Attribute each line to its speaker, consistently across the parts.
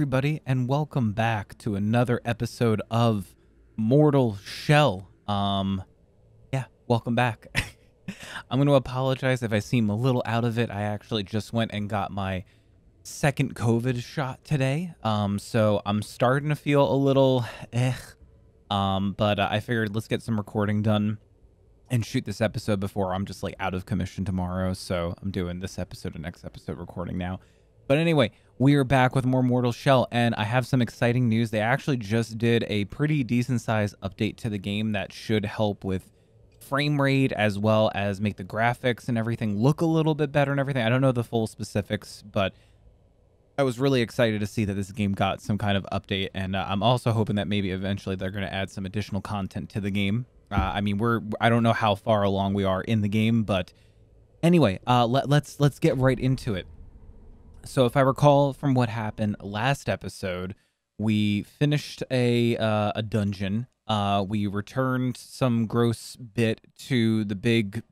Speaker 1: Everybody, and welcome back to another episode of Mortal Shell. Um, yeah, welcome back. I'm going to apologize if I seem a little out of it. I actually just went and got my second COVID shot today. Um, so I'm starting to feel a little eh. Um, but uh, I figured let's get some recording done and shoot this episode before I'm just like out of commission tomorrow. So I'm doing this episode and next episode recording now. But anyway, we are back with more Mortal Shell, and I have some exciting news. They actually just did a pretty decent size update to the game that should help with frame rate as well as make the graphics and everything look a little bit better and everything. I don't know the full specifics, but I was really excited to see that this game got some kind of update, and uh, I'm also hoping that maybe eventually they're going to add some additional content to the game. Uh, I mean, we're I don't know how far along we are in the game, but anyway, uh, let, let's let's get right into it. So if I recall from what happened last episode, we finished a uh, a dungeon. Uh, we returned some gross bit to the big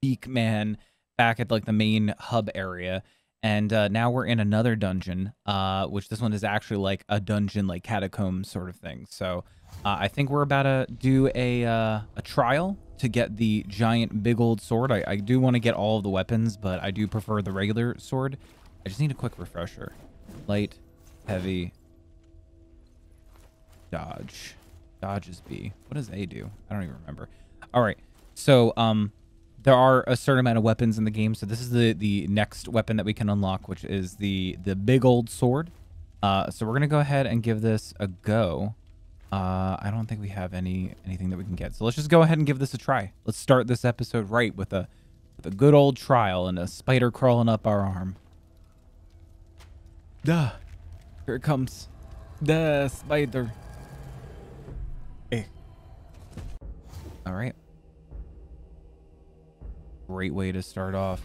Speaker 1: beak man back at like the main hub area, and uh, now we're in another dungeon. Uh, which this one is actually like a dungeon, like catacomb sort of thing. So uh, I think we're about to do a uh, a trial to get the giant big old sword. I, I do want to get all of the weapons, but I do prefer the regular sword. I just need a quick refresher. Light, heavy, dodge. Dodge is B. What does A do? I don't even remember. All right. So, um, there are a certain amount of weapons in the game. So this is the the next weapon that we can unlock, which is the the big old sword. Uh, so we're gonna go ahead and give this a go. Uh, I don't think we have any anything that we can get. So let's just go ahead and give this a try. Let's start this episode right with a with a good old trial and a spider crawling up our arm. Duh. Here it comes. The spider. Eh. All right. Great way to start off.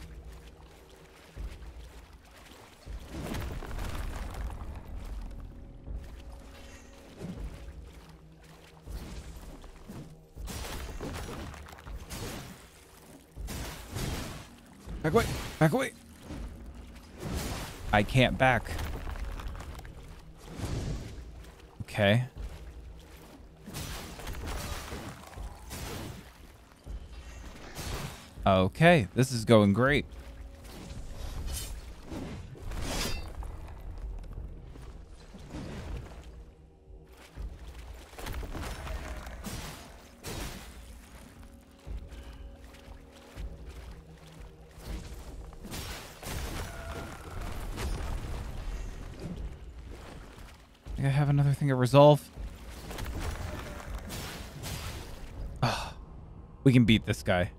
Speaker 1: Back away. Back away. I can't back. Okay. Okay, this is going great. Resolve. Oh, we can beat this guy.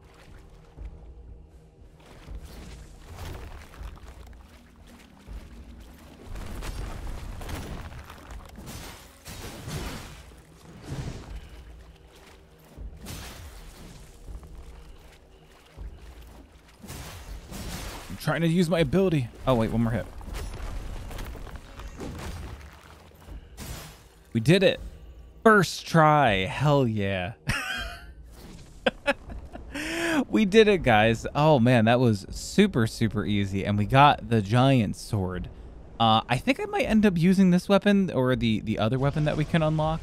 Speaker 1: I'm trying to use my ability. Oh, wait, one more hit. We did it. First try. Hell yeah. we did it, guys. Oh, man, that was super, super easy. And we got the giant sword. Uh, I think I might end up using this weapon or the, the other weapon that we can unlock.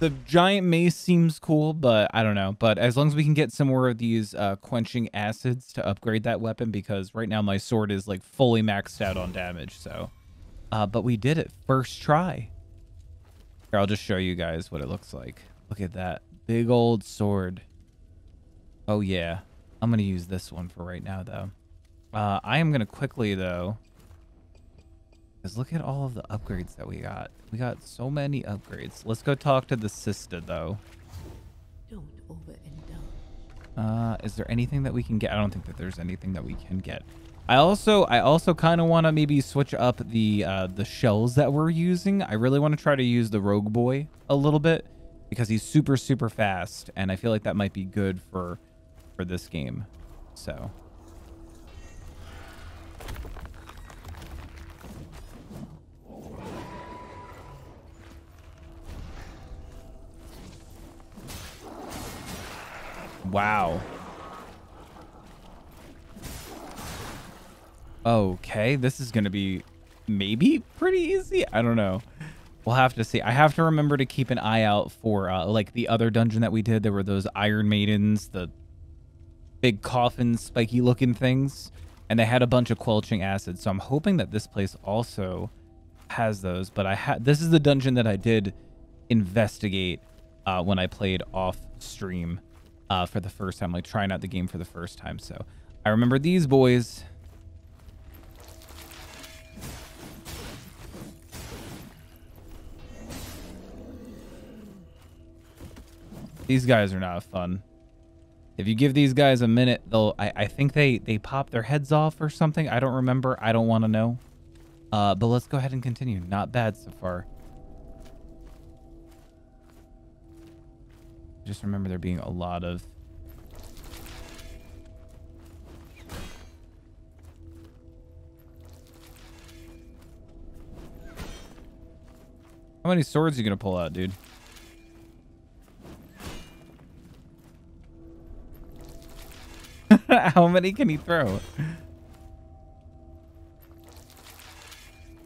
Speaker 1: The giant mace seems cool, but I don't know. But as long as we can get some more of these uh, quenching acids to upgrade that weapon, because right now my sword is like fully maxed out on damage. So, uh, but we did it first try. Here, I'll just show you guys what it looks like. Look at that big old sword. Oh yeah, I'm gonna use this one for right now though. Uh, I am gonna quickly though, because look at all of the upgrades that we got. We got so many upgrades. Let's go talk to the sister though.
Speaker 2: Don't overindulge.
Speaker 1: Uh, is there anything that we can get? I don't think that there's anything that we can get. I also I also kind of want to maybe switch up the uh, the shells that we're using. I really want to try to use the Rogue Boy a little bit because he's super super fast, and I feel like that might be good for for this game. So. Wow. Okay, this is going to be maybe pretty easy. I don't know. We'll have to see. I have to remember to keep an eye out for uh, like the other dungeon that we did. There were those Iron Maidens, the big coffin, spiky looking things, and they had a bunch of quenching acid. So I'm hoping that this place also has those. But I had this is the dungeon that I did investigate uh, when I played off stream uh, for the first time, like trying out the game for the first time. So I remember these boys. These guys are not fun. If you give these guys a minute, they'll. I, I think they they pop their heads off or something. I don't remember. I don't want to know. Uh, but let's go ahead and continue. Not bad so far. Just remember there being a lot of How many swords you gonna pull out, dude? How many can he throw? I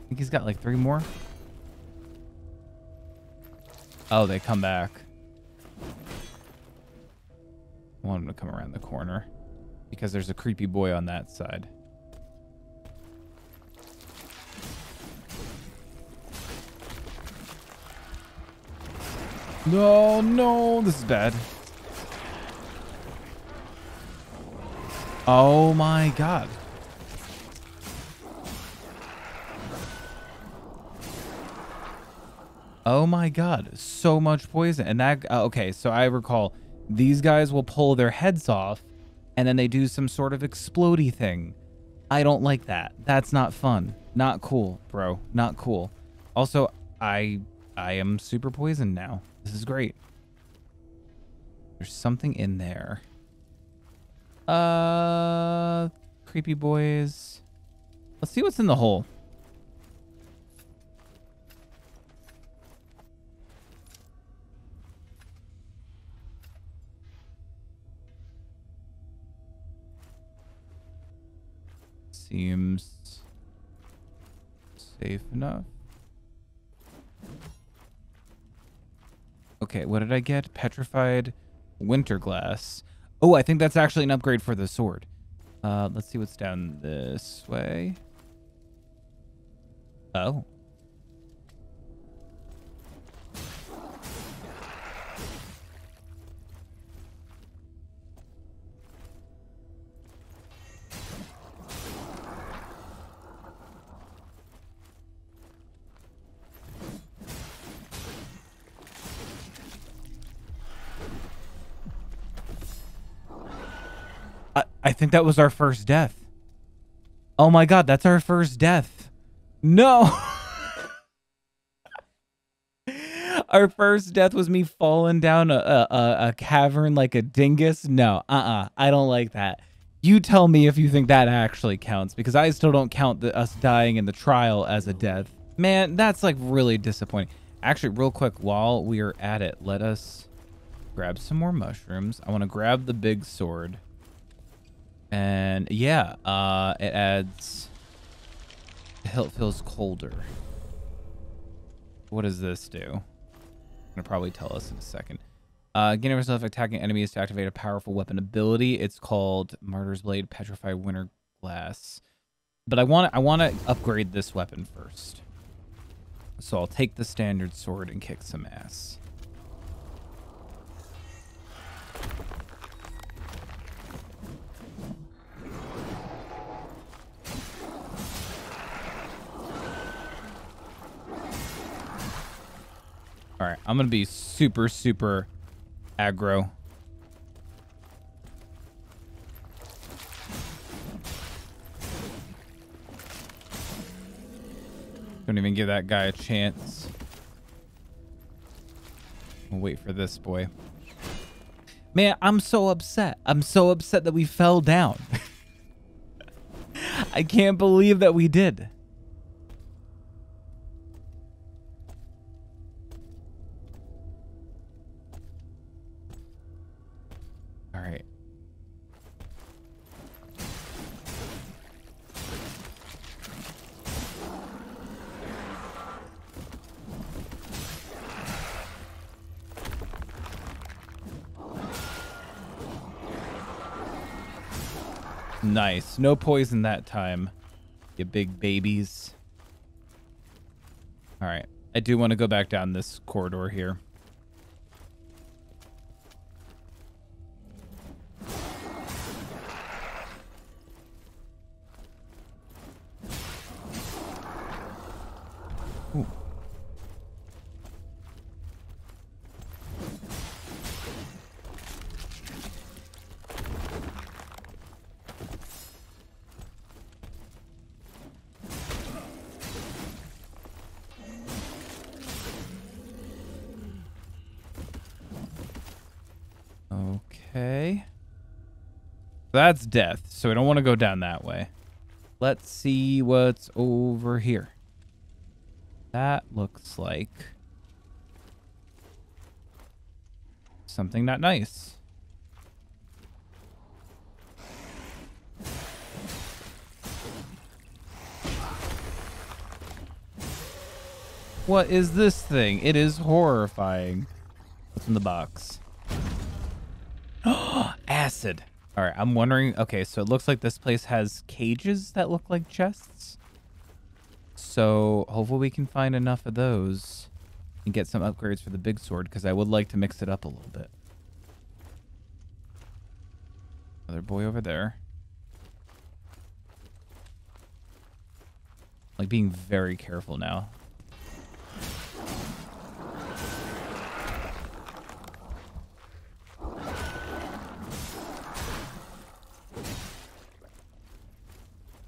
Speaker 1: think he's got like three more. Oh, they come back. I want him to come around the corner because there's a creepy boy on that side. No, no, this is bad. Oh my god. Oh my god, so much poison. And that, uh, okay, so I recall these guys will pull their heads off and then they do some sort of explody thing. I don't like that. That's not fun. Not cool, bro. Not cool. Also, I I am super poisoned now. This is great. There's something in there. Uh, creepy boys. Let's see what's in the hole. Seems safe enough. Okay, what did I get? Petrified winter glass. Oh, I think that's actually an upgrade for the sword. Uh, let's see what's down this way. Oh. Think that was our first death. Oh my god, that's our first death. No. our first death was me falling down a, a, a cavern like a dingus. No, uh-uh. I don't like that. You tell me if you think that actually counts, because I still don't count the, us dying in the trial as a death. Man, that's like really disappointing. Actually, real quick, while we are at it, let us grab some more mushrooms. I want to grab the big sword. And yeah, uh, it adds, it feels colder. What does this do? Gonna probably tell us in a second. Uh, gain yourself attacking enemies to activate a powerful weapon ability. It's called Martyr's Blade Petrify Winter Glass. But I want I want to upgrade this weapon first. So I'll take the standard sword and kick some ass. All right, I'm gonna be super, super aggro. Don't even give that guy a chance. We'll wait for this boy. Man, I'm so upset. I'm so upset that we fell down. I can't believe that we did. Nice. No poison that time. You big babies. All right. I do want to go back down this corridor here. Okay. That's death, so I don't want to go down that way. Let's see what's over here. That looks like something not nice. What is this thing? It is horrifying. What's in the box? Acid. All right, I'm wondering. Okay, so it looks like this place has cages that look like chests. So hopefully we can find enough of those and get some upgrades for the big sword because I would like to mix it up a little bit. Another boy over there. Like being very careful now.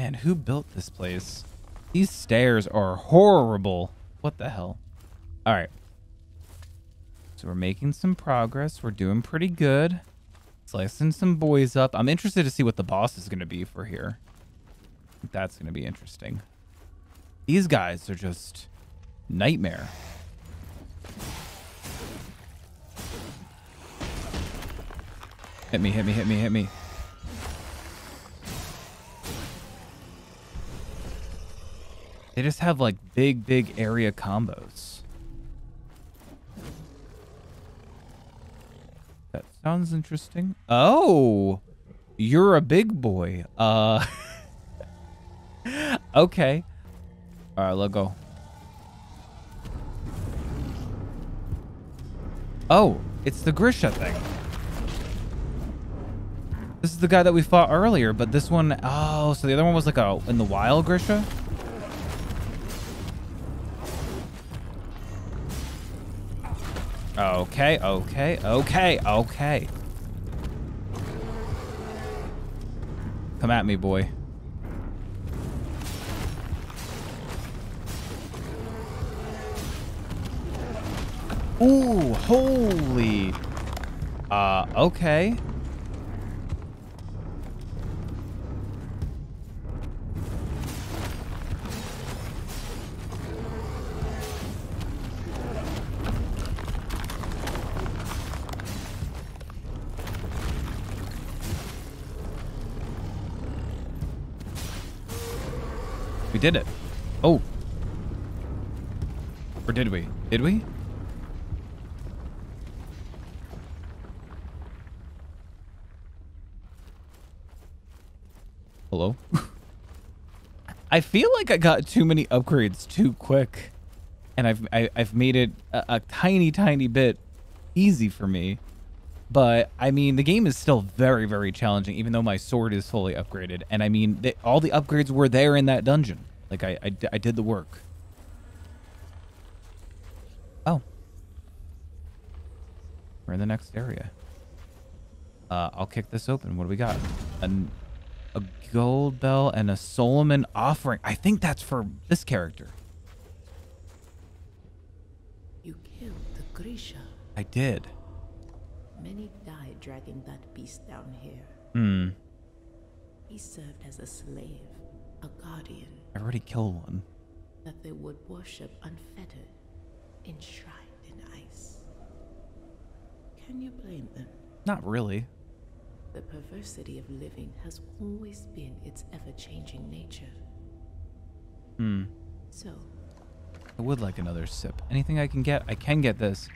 Speaker 1: Man, who built this place? These stairs are horrible. What the hell? All right. So we're making some progress. We're doing pretty good. Slicing some boys up. I'm interested to see what the boss is going to be for here. That's going to be interesting. These guys are just nightmare. Hit me, hit me, hit me, hit me. They just have like big, big area combos. That sounds interesting. Oh, you're a big boy. Uh, okay. All right, let go. Oh, it's the Grisha thing. This is the guy that we fought earlier, but this one, oh, so the other one was like a in the wild Grisha? Okay, okay, okay, okay. Come at me, boy. Ooh, holy. Uh, okay. Did it. Oh. Or did we? Did we? Hello? I feel like I got too many upgrades too quick. And I've I, have i have made it a, a tiny, tiny bit easy for me. But I mean, the game is still very, very challenging, even though my sword is fully upgraded. And I mean, they, all the upgrades were there in that dungeon. Like I, I, I did the work. Oh, we're in the next area. Uh, I'll kick this open. What do we got? An, a gold bell and a Solomon offering. I think that's for this character.
Speaker 2: You killed the Grisha.
Speaker 1: I did.
Speaker 2: Many died dragging that beast down here.
Speaker 1: Hmm.
Speaker 2: He served as a slave, a guardian,
Speaker 1: I already killed one.
Speaker 2: that they would worship unfettered, enshrined in ice. Can you blame them?
Speaker 1: Not really.
Speaker 2: The perversity of living has always been its ever changing nature.
Speaker 1: Hmm.
Speaker 2: So,
Speaker 1: I would like another sip. Anything I can get? I can get this.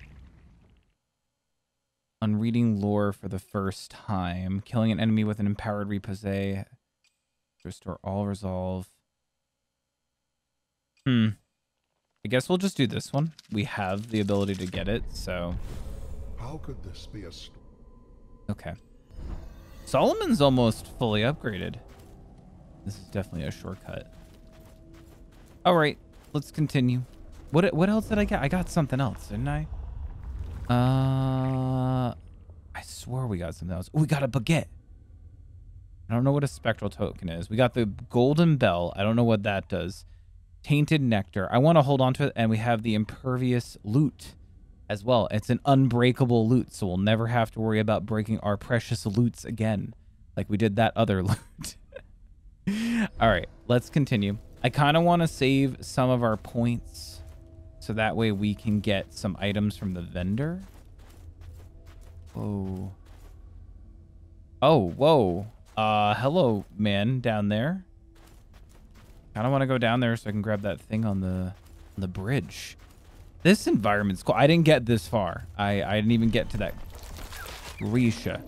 Speaker 1: On reading lore for the first time, killing an enemy with an empowered riposte Restore all resolve. Hmm. I guess we'll just do this one. We have the ability to get it, so.
Speaker 3: How could this be a
Speaker 1: Okay. Solomon's almost fully upgraded. This is definitely a shortcut. All right, let's continue. What what else did I get? I got something else, didn't I? Uh, I swore we got something else. Oh, we got a baguette. I don't know what a spectral token is. We got the golden bell. I don't know what that does. Tainted nectar. I want to hold on to it, and we have the impervious lute as well. It's an unbreakable loot, so we'll never have to worry about breaking our precious loots again, like we did that other loot. All right, let's continue. I kind of want to save some of our points so that way we can get some items from the vendor. Whoa. Oh, whoa. Uh, hello, man down there. I don't want to go down there so I can grab that thing on the on the bridge. This environment's cool. I didn't get this far. I, I didn't even get to that Grisha.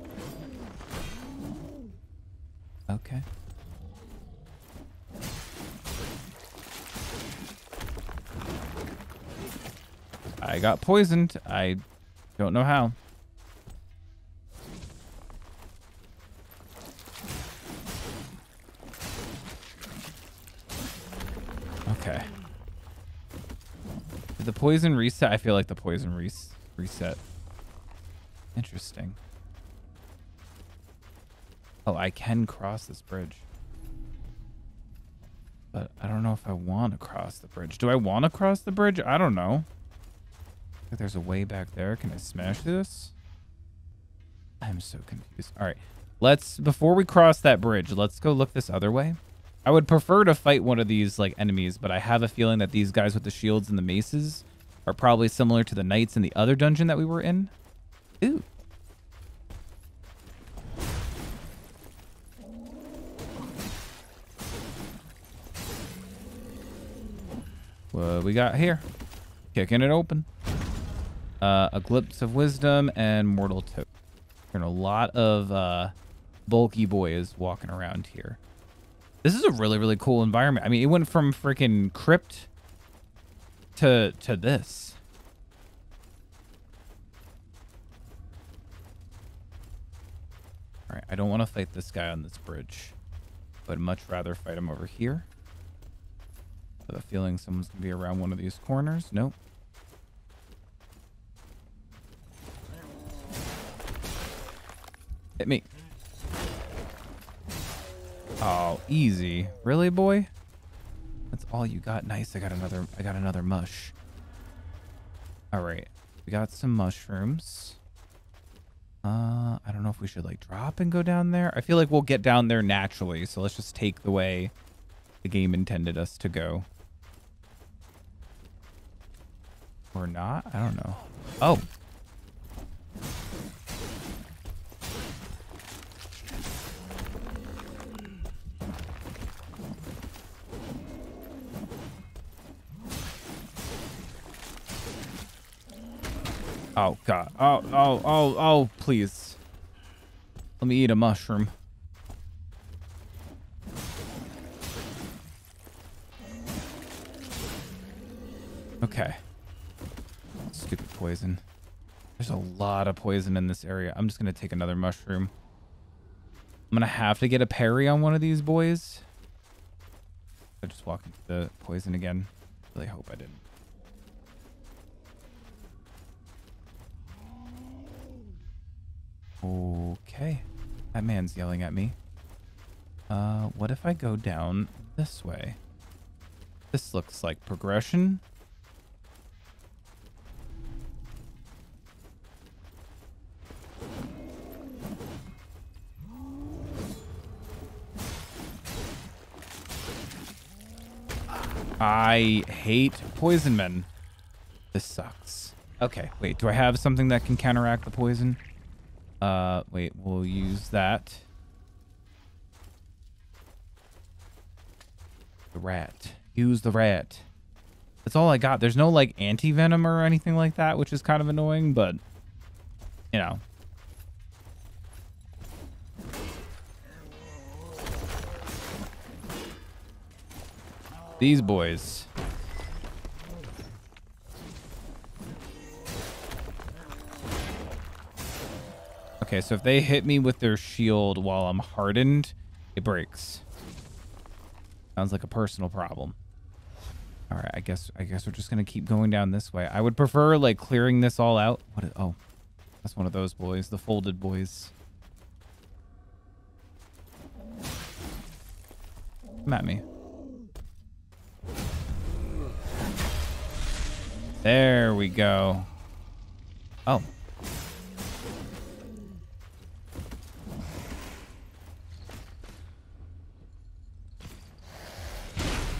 Speaker 1: Okay. I got poisoned. I don't know how. The poison reset? I feel like the poison res reset. Interesting. Oh, I can cross this bridge. But I don't know if I want to cross the bridge. Do I want to cross the bridge? I don't know. There's a way back there. Can I smash this? I'm so confused. All right. Let's, before we cross that bridge, let's go look this other way. I would prefer to fight one of these like enemies, but I have a feeling that these guys with the shields and the maces are probably similar to the knights in the other dungeon that we were in. Ooh. What we got here? Kicking it open. Uh, a glimpse of wisdom and mortal token. And a lot of uh, bulky boys walking around here. This is a really, really cool environment. I mean, it went from freaking crypt to to this. All right, I don't want to fight this guy on this bridge, but much rather fight him over here. I have a feeling someone's gonna be around one of these corners. Nope. Hit me. Oh, easy. Really, boy? That's all you got. Nice. I got another I got another mush. All right. We got some mushrooms. Uh, I don't know if we should like drop and go down there. I feel like we'll get down there naturally, so let's just take the way the game intended us to go. Or not? I don't know. Oh. Oh, God. Oh, oh, oh, oh, please. Let me eat a mushroom. Okay. Stupid poison. There's a lot of poison in this area. I'm just going to take another mushroom. I'm going to have to get a parry on one of these boys. I just walked into the poison again. Really hope I didn't. Okay. That man's yelling at me. Uh, what if I go down this way? This looks like progression. I hate poison men. This sucks. Okay, wait, do I have something that can counteract the poison? Uh, wait, we'll use that. The rat. Use the rat. That's all I got. There's no, like, anti-venom or anything like that, which is kind of annoying, but, you know. These boys. Okay, so if they hit me with their shield while I'm hardened, it breaks. Sounds like a personal problem. All right, I guess I guess we're just gonna keep going down this way. I would prefer like clearing this all out. What? Is, oh, that's one of those boys, the folded boys. Come at me. There we go. Oh.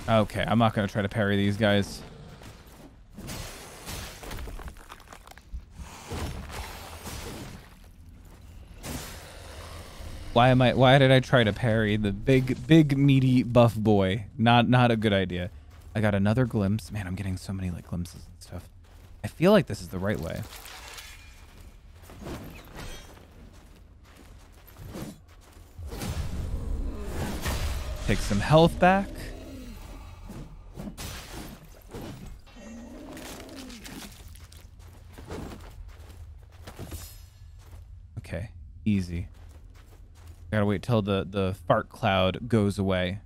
Speaker 1: Okay, I'm not going to try to parry these guys. Why am I why did I try to parry the big big meaty buff boy? Not not a good idea. I got another glimpse. Man, I'm getting so many like glimpses and stuff. I feel like this is the right way. Take some health back. Okay, easy. Gotta wait till the, the fart cloud goes away.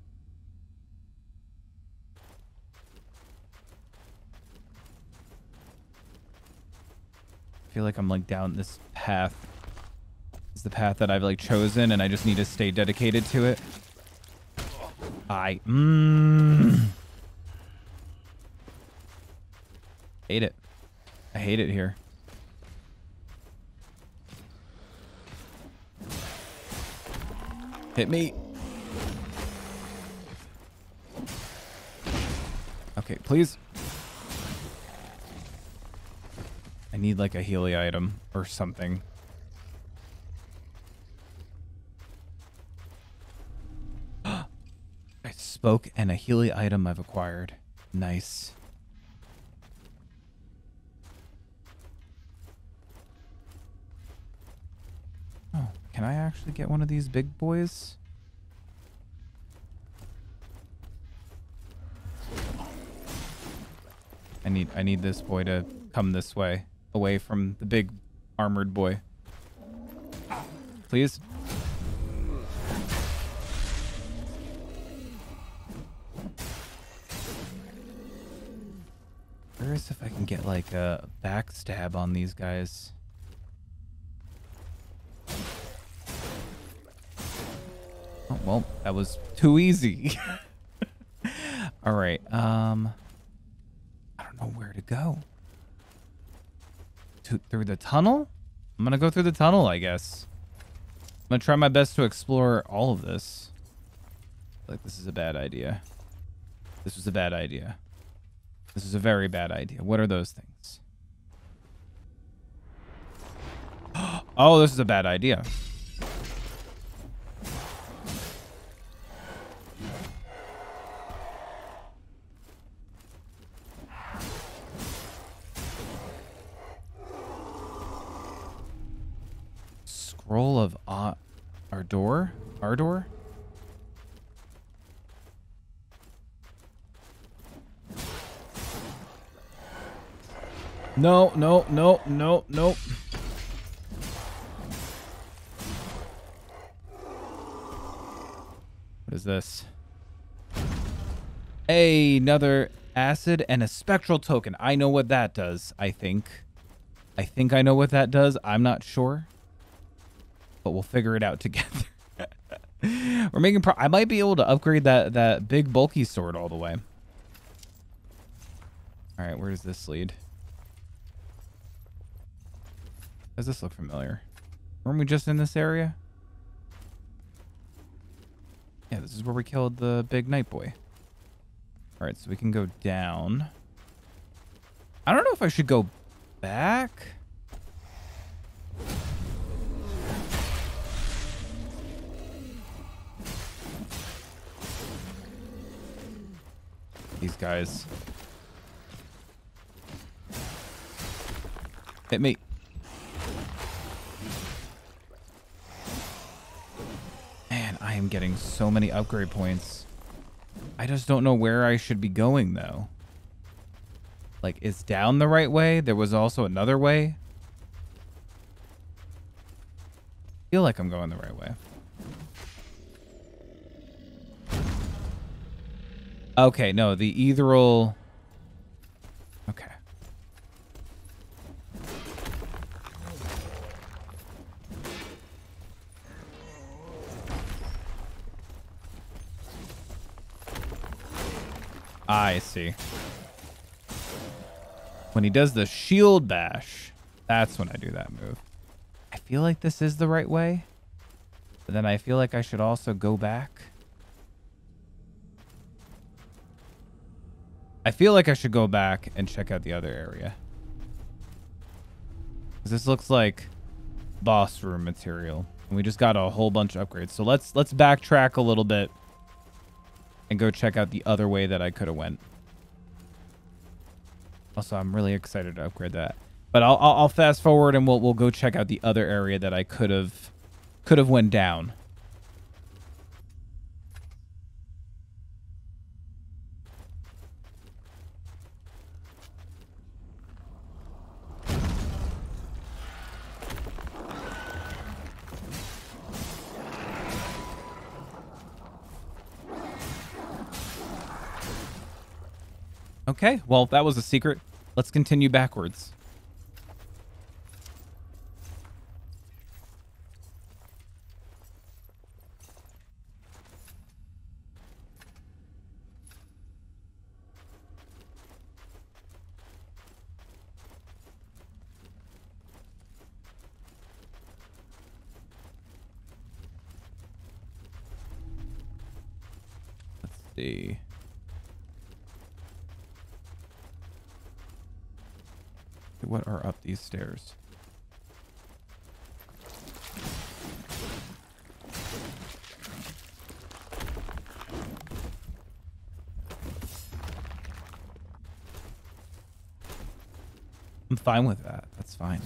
Speaker 1: I feel like I'm like down this path. It's the path that I've like chosen and I just need to stay dedicated to it. I mm. hate it. I hate it here. Hit me. Okay, please. I need like a Healy item or something. I spoke and a Healy item I've acquired. Nice. Oh, can I actually get one of these big boys? I need I need this boy to come this way, away from the big armored boy. Please. Curious if I can get like a backstab on these guys. Oh, well, that was too easy. All right. Um, I don't know where to go. To, through the tunnel? I'm gonna go through the tunnel, I guess. I'm gonna try my best to explore all of this. Like this is a bad idea. This was a bad idea. This is a very bad idea. What are those things? Oh, this is a bad idea. Scroll of uh, Ardor? Ardor? No, no, no, no, no. What is this? Hey, another acid and a spectral token. I know what that does, I think. I think I know what that does. I'm not sure. But we'll figure it out together. We're making pro I might be able to upgrade that that big bulky sword all the way. All right, where does this lead? Does this look familiar? Weren't we just in this area? Yeah, this is where we killed the big knight boy. All right, so we can go down. I don't know if I should go back. These guys. Hit me. Man, I am getting so many upgrade points. I just don't know where I should be going though. Like, is down the right way? There was also another way. feel like I'm going the right way. Okay, no, the ethereal... Okay. Ah, I see. When he does the shield bash, that's when I do that move. I feel like this is the right way. But then I feel like I should also go back. I feel like I should go back and check out the other area. This looks like boss room material. And we just got a whole bunch of upgrades. So let's let's backtrack a little bit and go check out the other way that I could have went. Also, I'm really excited to upgrade that. But I'll, I'll, I'll fast forward and we'll we'll go check out the other area that I could have could have went down. Okay, well, that was a secret. Let's continue backwards. Let's see. What are up these stairs? I'm fine with that. That's fine.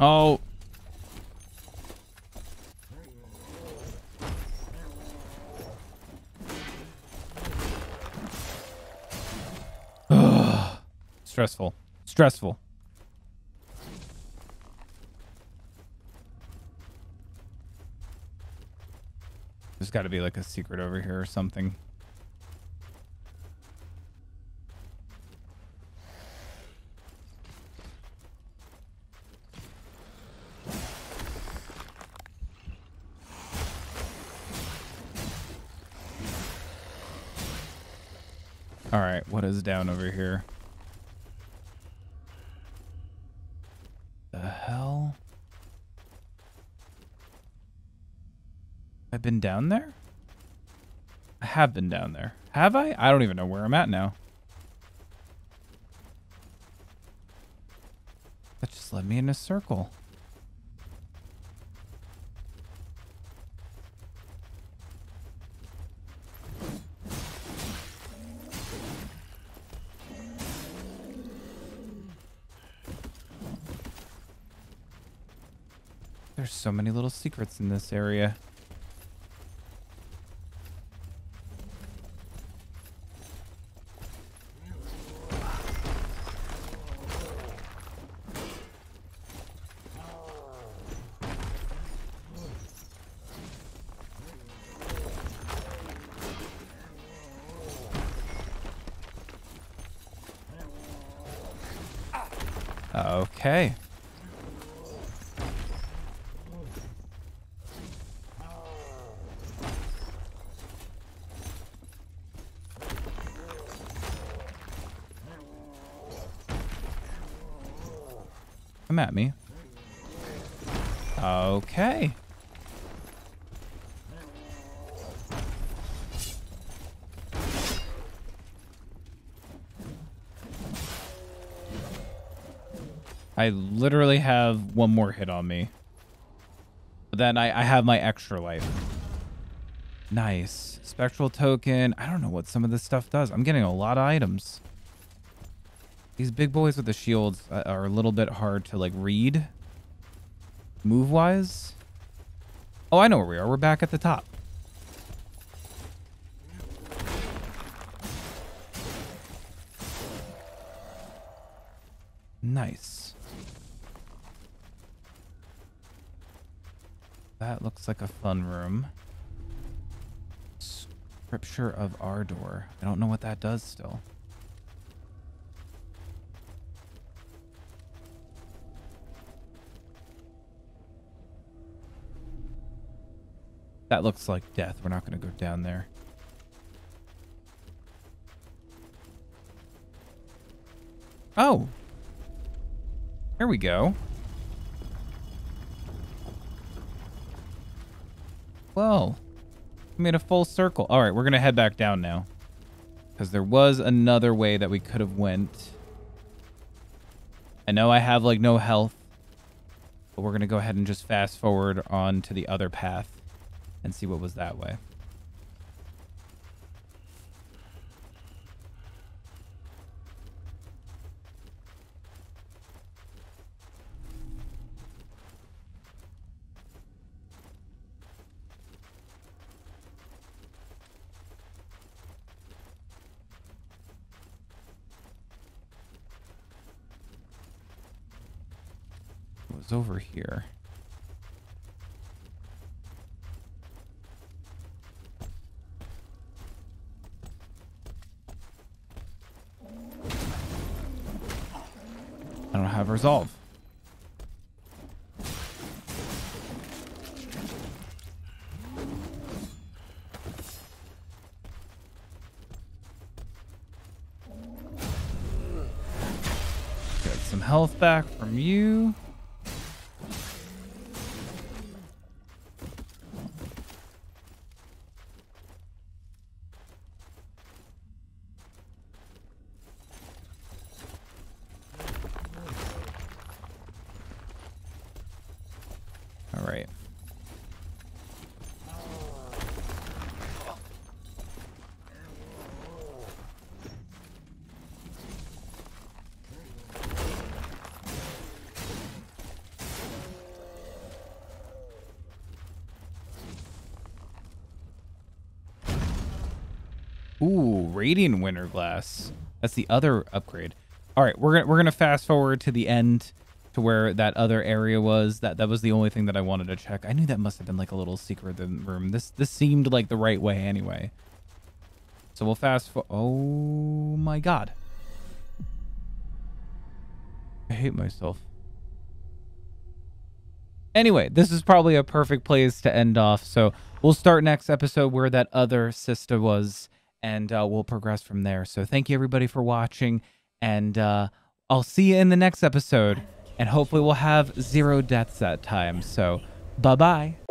Speaker 1: Oh. Stressful. Stressful. There's got to be like a secret over here or something. All right, what is down over here? The hell? I've been down there? I have been down there. Have I? I don't even know where I'm at now. That just led me in a circle. There's so many little secrets in this area. Okay. Come at me. Okay. I literally have one more hit on me. But then I, I have my extra life. Nice. Spectral token. I don't know what some of this stuff does. I'm getting a lot of items. These big boys with the shields uh, are a little bit hard to like read. Move wise. Oh, I know where we are. We're back at the top. Nice. That looks like a fun room. Scripture of Ardor. I don't know what that does still. That looks like death. We're not going to go down there. Oh. There we go. Whoa. made a full circle. All right, we're going to head back down now. Because there was another way that we could have went. I know I have, like, no health. But we're going to go ahead and just fast forward on to the other path and see what was that way. Over here. I don't have resolve. Get some health back from you. All right. Ooh, radiant winter glass. That's the other upgrade. All right, we're gonna we're gonna fast forward to the end to where that other area was. That that was the only thing that I wanted to check. I knew that must have been like a little secret room. This this seemed like the right way anyway. So we'll fast for. Oh my god. I hate myself. Anyway, this is probably a perfect place to end off. So we'll start next episode where that other sister was, and uh, we'll progress from there. So thank you everybody for watching, and uh, I'll see you in the next episode. And hopefully we'll have zero deaths that time. So bye bye.